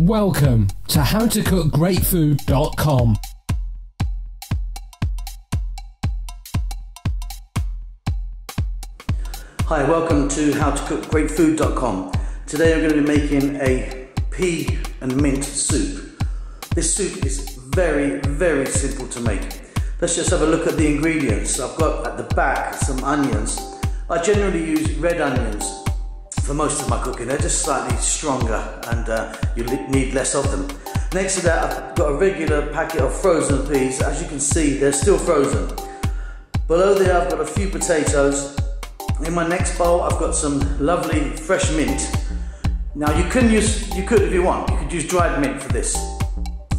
Welcome to howtocookgreatfood.com. Hi, welcome to howtocookgreatfood.com. Today I'm going to be making a pea and mint soup. This soup is very, very simple to make. Let's just have a look at the ingredients. I've got at the back some onions. I generally use red onions for most of my cooking. They're just slightly stronger and uh, you need less of them. Next to that, I've got a regular packet of frozen peas. As you can see, they're still frozen. Below there, I've got a few potatoes. In my next bowl, I've got some lovely fresh mint. Now you can use, you could if you want, you could use dried mint for this.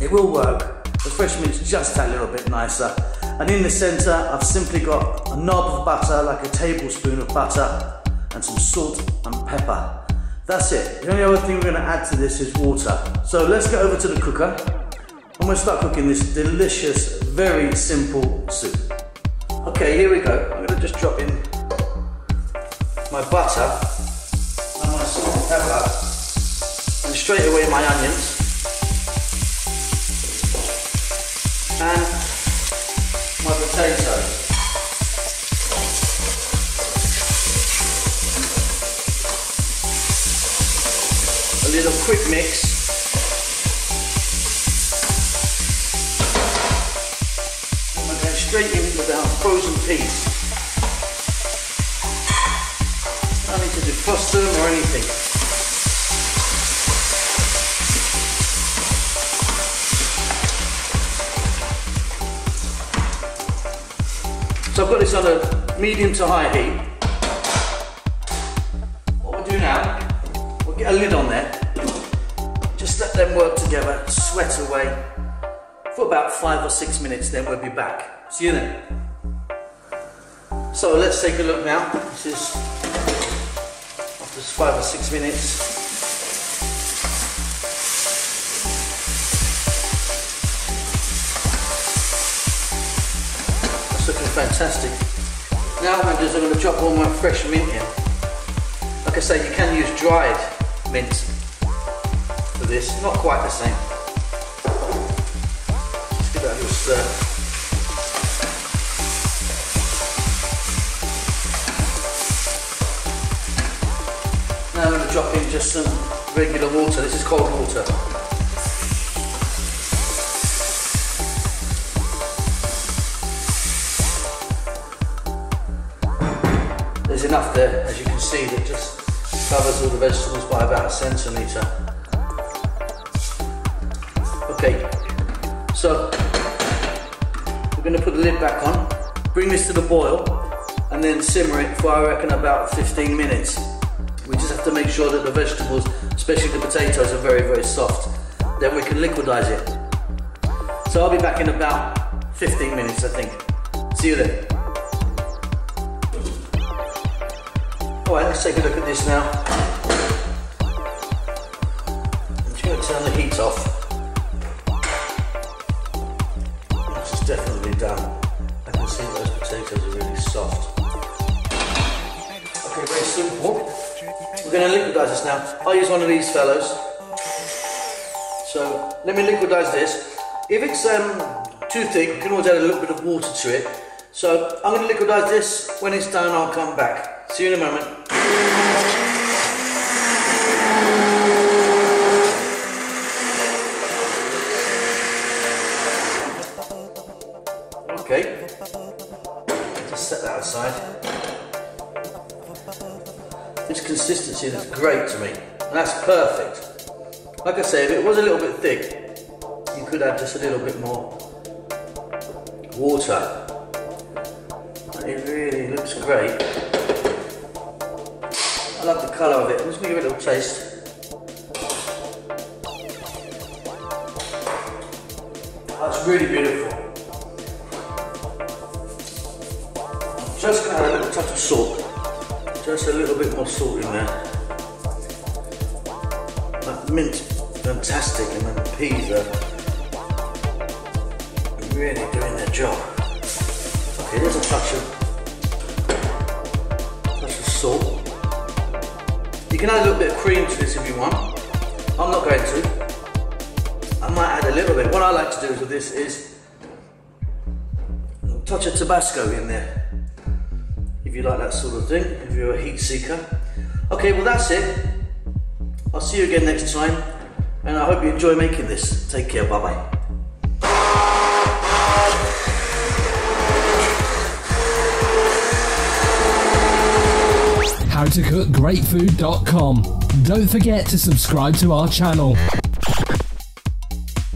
It will work. The fresh mint's just that little bit nicer. And in the center, I've simply got a knob of butter, like a tablespoon of butter, and some salt and pepper. That's it. The only other thing we're gonna add to this is water. So let's get over to the cooker. I'm gonna start cooking this delicious, very simple soup. Okay, here we go. I'm gonna just drop in my butter and my salt and pepper and straight away my onions and A little quick mix. We're going straight in with our frozen peas. I need to defrost them or anything. So I've got this on a medium to high heat. What we'll do now, we'll get a lid on there. Just let them work together, sweat away for about five or six minutes, then we'll be back. See you then. So let's take a look now. This is after five or six minutes. That's looking fantastic. Now what I'm I'm going to drop all my fresh mint in. Like I say, you can use dried mint this, not quite the same. Just give that a little stir. Now I'm going to drop in just some regular water. This is cold water. There's enough there, as you can see, that just covers all the vegetables by about a centimetre. Okay, so we're going to put the lid back on, bring this to the boil, and then simmer it for I reckon about 15 minutes. We just have to make sure that the vegetables, especially the potatoes, are very, very soft. Then we can liquidize it. So I'll be back in about 15 minutes, I think. See you then. All right, let's take a look at this now. Soft. Okay, very simple. We're going to liquidize this now. I'll use one of these fellows. So let me liquidize this. If it's um, too thick, you can always add a little bit of water to it. So I'm going to liquidize this. When it's done, I'll come back. See you in a moment. This consistency is great to me. And that's perfect. Like I say, if it was a little bit thick, you could add just a little bit more water. It really looks great. I love the colour of it. I'm just going to give it a little taste. That's really beautiful. Just going to add a little touch of salt. Just a little bit more salt in there. That mint, fantastic, and then the peas are really doing their job. Okay, there's a touch of, touch of salt. You can add a little bit of cream to this if you want. I'm not going to. I might add a little bit. What I like to do with this is touch of Tabasco in there. If you like that sort of thing, if you're a heat seeker. Okay, well that's it. I'll see you again next time, and I hope you enjoy making this. Take care, bye bye. howtocookgreatfood.com. Don't forget to subscribe to our channel.